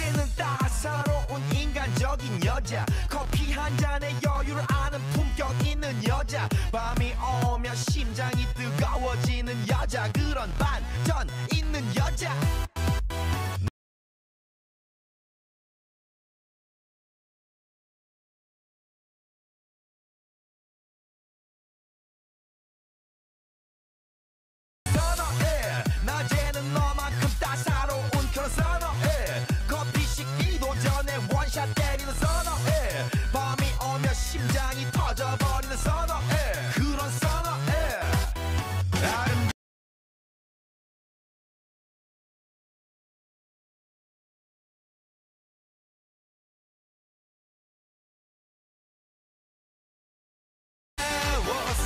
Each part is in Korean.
낮에는 따사로운 인간적인 여자. 커피 한 잔에 여유를 아는 품격 있는 여자. 밤이 오면 심장이 뜨거워지는 여자. 그런 반전 있는 여자. 너만큼 따사로운 그런 선어 선어해. 밤이 오면 심장이 터져버리는 선어해. 그런 선어해. 아름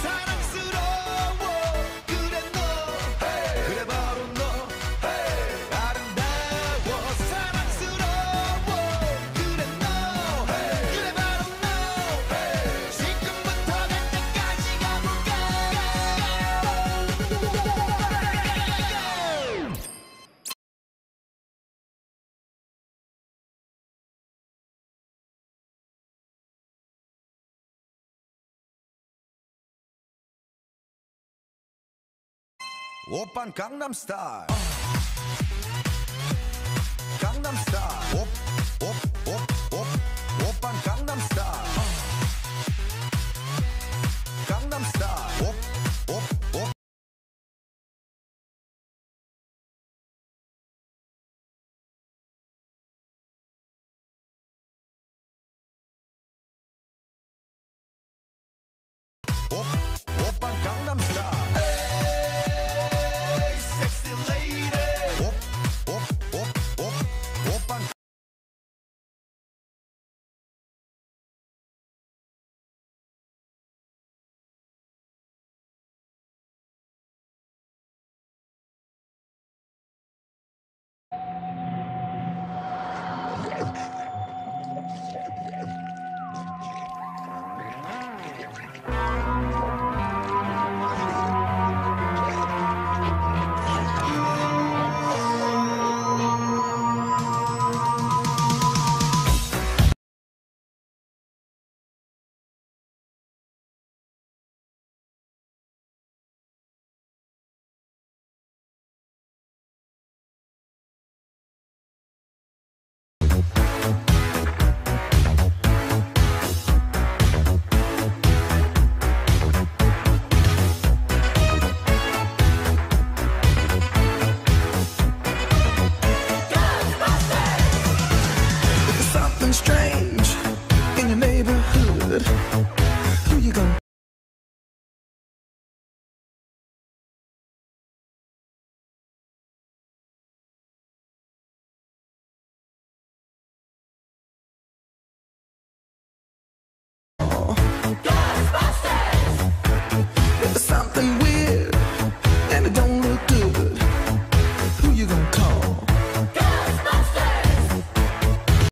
사랑 오빤 강남스타일